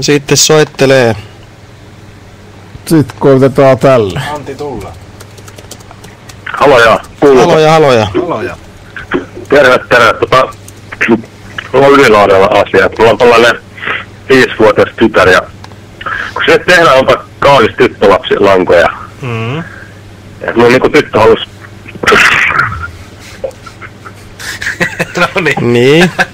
Sitten soittelee. Sitten koitetaan tälle. Antti tulla. Haloja, kuuluu. Haloja, haloja. Haloja. Terve, terve. Tota, mulla on ylilaudella asia. Mulla on tällainen viisivuotias tytär ja kun se tehdään onpa kaunis tyttölapsi lankoja. Mm. Ja mulla niinku tyttö halus no niin. Niin.